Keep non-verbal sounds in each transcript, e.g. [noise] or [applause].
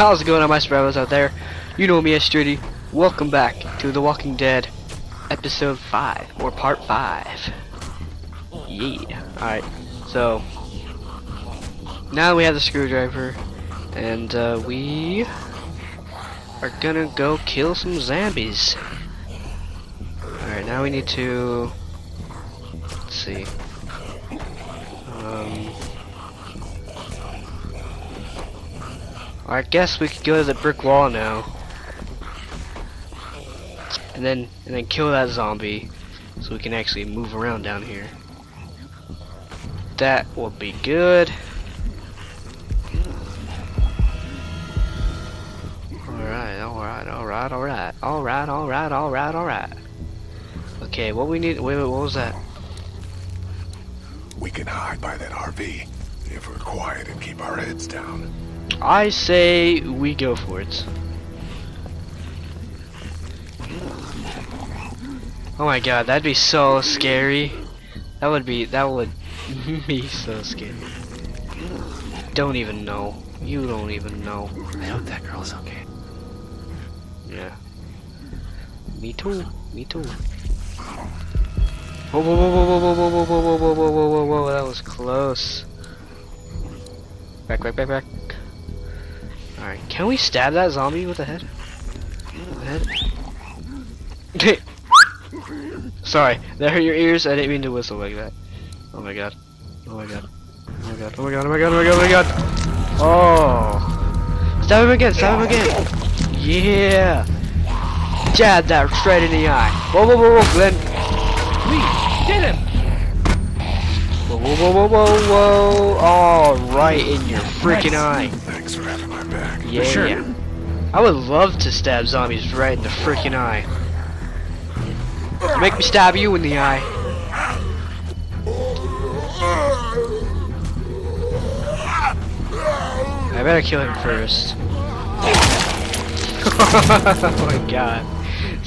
How's it going on my survivors out there? You know me as Striddy. Welcome back to The Walking Dead episode 5 or part 5. Yeah. Alright. So now we have the screwdriver and uh, we are gonna go kill some zombies. Alright, now we need to let's see. Um I guess we could go to the brick wall now. And then and then kill that zombie so we can actually move around down here. That will be good. Alright, alright, alright, alright. Alright, alright, alright, alright. Okay, what we need wait, wait, what was that? We can hide by that RV if we're quiet and keep our heads down. I say we go for it. Oh my god, that'd be so scary. That would be, that would be so scary. Don't even know. You don't even know. I hope that girl's okay. Yeah. Me too. Me too. Whoa, whoa, whoa, whoa, whoa, whoa, whoa, whoa, whoa, whoa, whoa, whoa, whoa, whoa, that was close. Back, back, back, back. Alright, can we stab that zombie with the head? The head? [laughs] Sorry, that hurt your ears? I didn't mean to whistle like that. Oh my god. Oh my god. Oh my god. Oh my god. Oh my god. Oh my god. Oh my god. Oh. Stab him again. Stab him again. Yeah. Jab that straight in the eye. Whoa, whoa, whoa, whoa, Glenn. Lee, get him! Whoa, whoa, whoa, whoa, whoa, whoa. Oh, right in your freaking eye. Thanks for having back. Yeah. sure. I would love to stab zombies right in the freaking eye. Make me stab you in the eye. I better kill him first. [laughs] oh my god.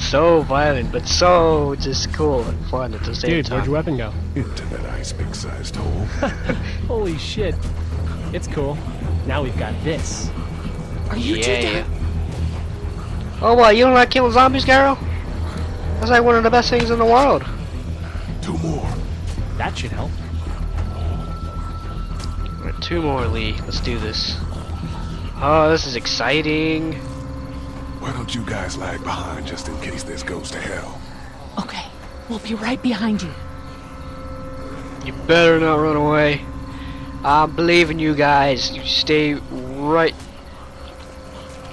So violent, but so just cool and fun at the same Dude, time. where'd your weapon go? Into that ice pick sized hole. [laughs] Holy shit. It's cool. Now we've got this. Are you two yeah. dead? Oh what, you don't like killing zombies, girl? That's like one of the best things in the world. Two more. That should help. Alright, two more, Lee. Let's do this. Oh, this is exciting. Why don't you guys lag behind just in case this goes to hell? Okay, we'll be right behind you. You better not run away. I believe in you guys. You stay right.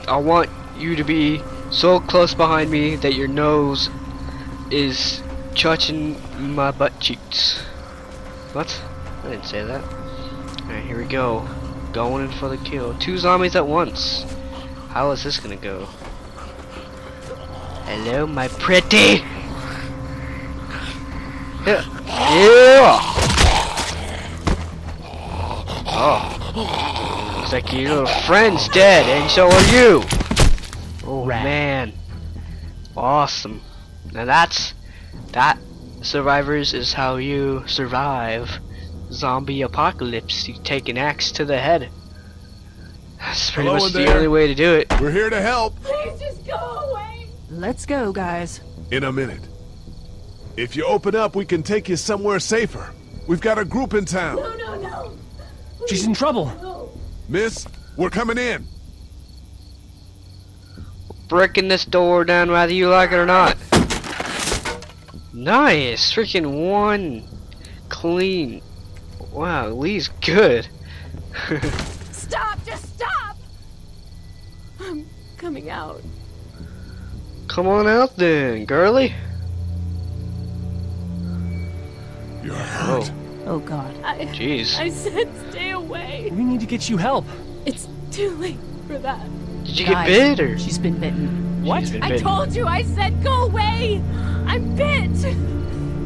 I want you to be so close behind me that your nose is touching my butt cheeks. What? I didn't say that. Alright, here we go. Going in for the kill. Two zombies at once. How is this gonna go? Hello, my pretty! Yeah! yeah. Oh. Looks like your little friend's dead, and so are you! Oh Rat. man. Awesome. Now that's that survivors is how you survive zombie apocalypse. You take an axe to the head. That's pretty Hello much the there. only way to do it. We're here to help. Please just go away. Let's go, guys. In a minute. If you open up, we can take you somewhere safer. We've got a group in town. No, no, no. She's in trouble. No. Miss, we're coming in. Breaking this door down whether you like it or not. Nice! Freaking one clean. Wow, Lee's good. [laughs] Stop, just stop. I'm coming out. Come on out then, girly. You're hurt. Oh, Oh, God. I, jeez. I said stay away. We need to get you help. It's too late for that. Did you get Guys, bit or? She's been bitten. What? She's been I bitten. told you, I said go away. I'm bit.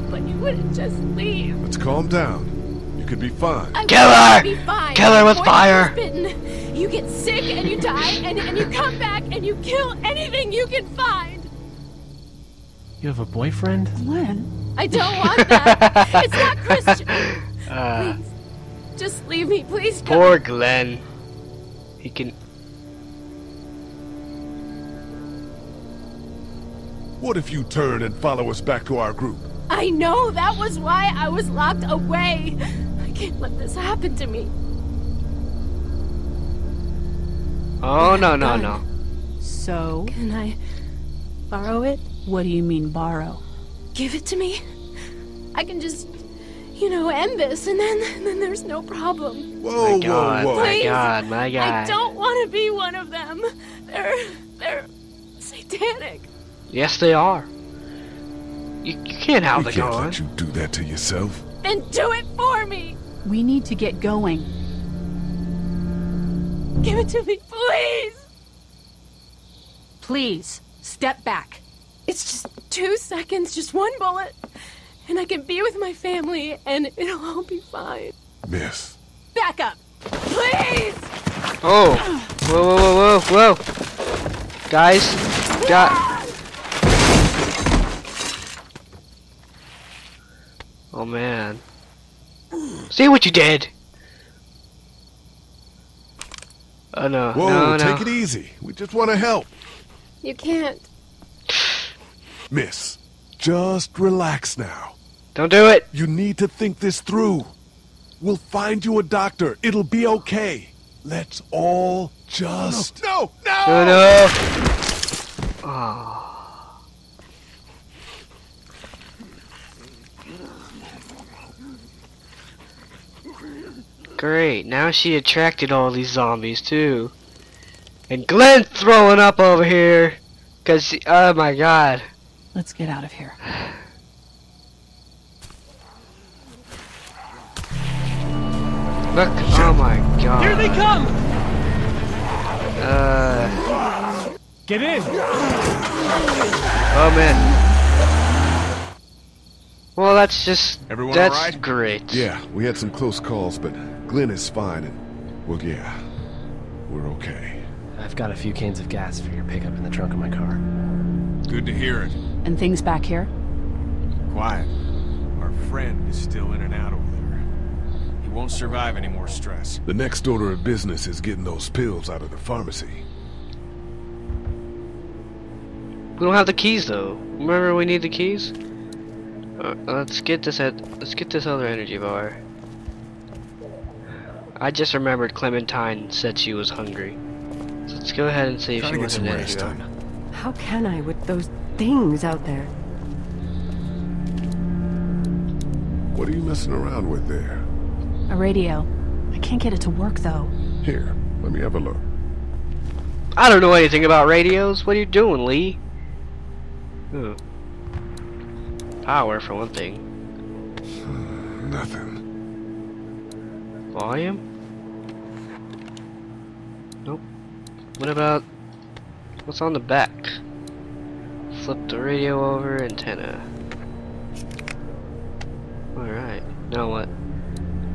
But you wouldn't just leave. Let's calm down. You could be fine. I'm Kill her! Be fine. Kill her with Before fire! Bitten, you get sick and you die and, and you come back and you kill anything you can find. You have a boyfriend? Glenn? I don't want that. it's not [laughs] Christian. Uh, Please, just leave me, please. Poor Glenn. He can. What if you turn and follow us back to our group? I know, that was why I was locked away. I can't let this happen to me. Oh, no, no, no. So? Can I borrow it? What do you mean, borrow? Give it to me? I can just you know, end this and then and then there's no problem. Whoa, My God, whoa, whoa. my God, my God. I don't want to be one of them. They're they're satanic. Yes, they are. You, you can't have We the can't gun. let you do that to yourself. Then do it for me. We need to get going. Give it to me, please. Please, step back. It's just two seconds, just one bullet, and I can be with my family, and it'll all be fine. Miss. Back up, please. Oh! Whoa, whoa, whoa, whoa, whoa! Guys, got. Oh man. See what you did! Oh no, Whoa, no, no. take it easy. We just want to help. You can't. Miss, just relax now. Don't do it! You need to think this through. We'll find you a doctor. It'll be okay. Let's all just. No, no! No, no! Oh. Ah. Great, now she attracted all these zombies too. And Glenn throwing up over here. Cause, she- oh my god. Let's get out of here. Look, oh my god. Here they come! Uh, Get in! oh man. Well, that's just, Everyone that's alright? great. Yeah, we had some close calls, but Glenn is fine, and well, yeah, we're okay. I've got a few cans of gas for your pickup in the trunk of my car. Good to hear it. And things back here? Quiet. Our friend is still in and out over there. He won't survive any more stress. The next order of business is getting those pills out of the pharmacy. We don't have the keys though. Remember we need the keys? Uh, let's get this at let's get this other energy bar. I just remembered Clementine said she was hungry. So let's go ahead and see if Try she wants an some energy bar. hon. How can I with those things out there? What are you messing around with there? A radio. I can't get it to work though. Here, let me have a look. I don't know anything about radios. What are you doing, Lee? Ooh. Power for one thing. [sighs] Nothing. Volume? Nope. What about what's on the back? Flip the radio over, antenna. Alright, now what?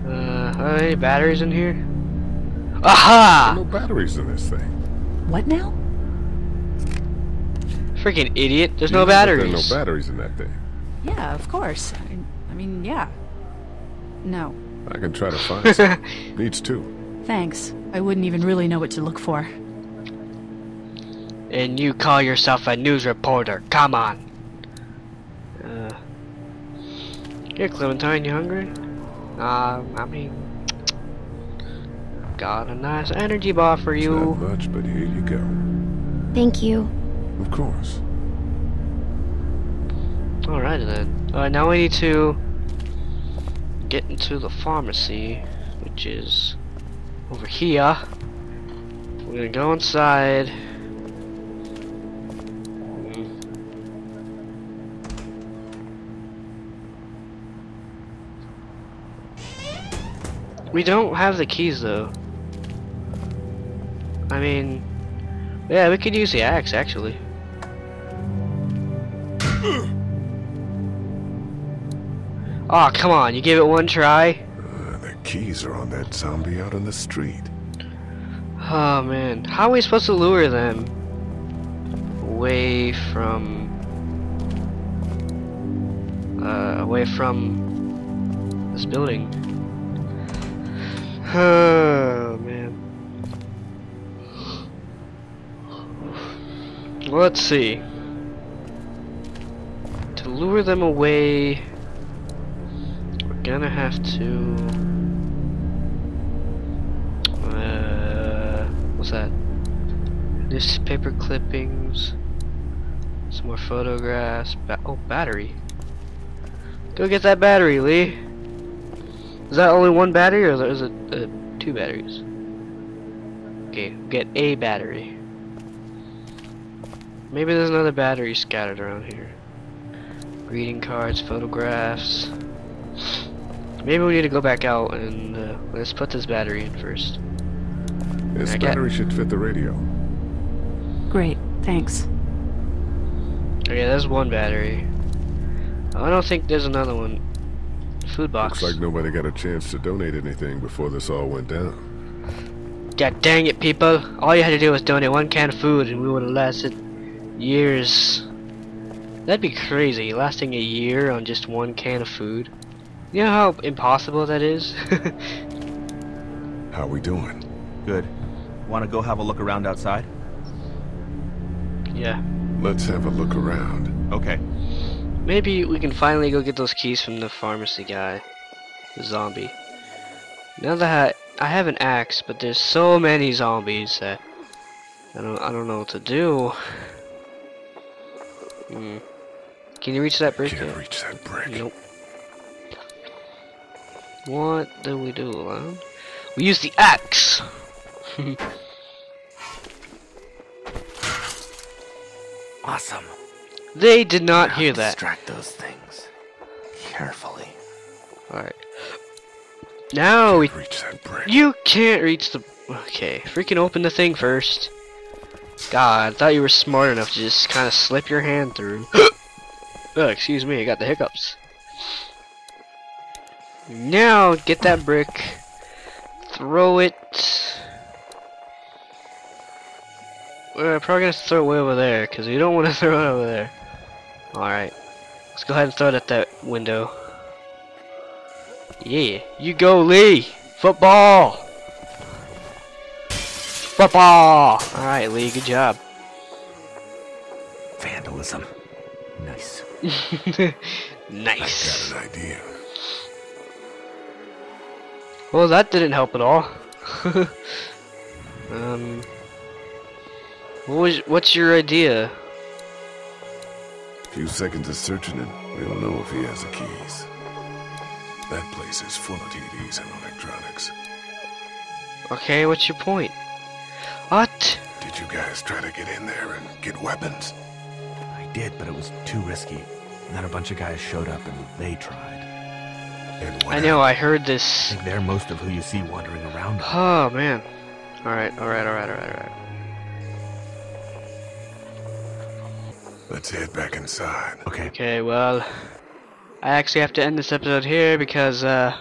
Uh, are there any batteries in here? There are Aha! no batteries in this thing. What now? Freaking idiot, there's You no know that There batteries. There's no batteries in that thing. Yeah, of course. I, I mean, yeah. No. I can try to find [laughs] some. Needs two. Thanks. I wouldn't even really know what to look for. And you call yourself a news reporter, come on. Uh, here, Clementine, you hungry? Uh, I mean, got a nice energy bar for It's you. not much, but here you go. Thank you. Of course. Alright then. Alright, now we need to get into the pharmacy, which is over here. We're gonna go inside. We don't have the keys though. I mean, yeah, we could use the axe actually. [clears throat] Oh, come on, you gave it one try? Uh, the keys are on that zombie out on the street. Oh man, how are we supposed to lure them away from uh, away from this building? Oh man. Let's see. To lure them away, we're gonna have to. Uh, what's that? Newspaper clippings. Some more photographs. Ba oh, battery. Go get that battery, Lee. Is that only one battery, or is it uh, two batteries? Okay, get a battery. Maybe there's another battery scattered around here. Greeting cards, photographs. Maybe we need to go back out and uh, let's put this battery in first. This I battery should fit the radio. Great, thanks. Okay, there's one battery. I don't think there's another one. Food box. Looks like nobody got a chance to donate anything before this all went down. God dang it, people! All you had to do was donate one can of food, and we would have lasted years. That'd be crazy, lasting a year on just one can of food. You know how impossible that is? [laughs] How are we doing? Good. Want to go have a look around outside? yeah. Let's have a look around. Okay. Maybe we can finally go get those keys from the pharmacy guy. The zombie. Now that I, I have an axe, but there's so many zombies that I don't I don't know what to do. Hmm. Can you reach that brick? Can't yet? reach that brick. Nope. What do we do, Lon? We use the axe! [laughs] Awesome. They did not hear that. Distract those things. Carefully. Alright. Now we Reach that brick. You can't reach the. Okay, freaking open the thing first. God, I thought you were smart enough to just kind of slip your hand through. [gasps] oh, excuse me, I got the hiccups. Now, get that brick. Throw it. We're probably gonna throw it way over there, because we don't want to [laughs] throw it over there. Alright. Let's go ahead and throw it at that window. Yeah, you go, Lee. Football. Football. All right, Lee. Good job. Vandalism. Nice. [laughs] nice. I Got an idea. Well, that didn't help at all. [laughs] um, what was what's your idea? Few seconds of searching it, we'll know if he has the keys. That place is full of TVs and electronics. Okay, what's your point? What? Did you guys try to get in there and get weapons? I did, but it was too risky. And then a bunch of guys showed up and they tried. And what I know. I heard I this. think they're most of who you see wandering around. Oh man. All right. All right. All Let's head back inside. Okay. Okay. Well, I actually have to end this episode here because uh,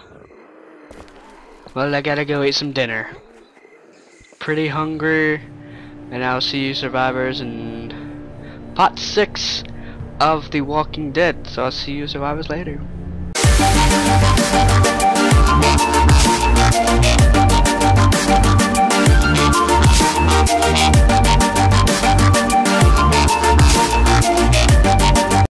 well, I gotta go eat some dinner. Pretty hungry, and I'll see you survivors in part six of The Walking Dead. So I'll see you survivors later.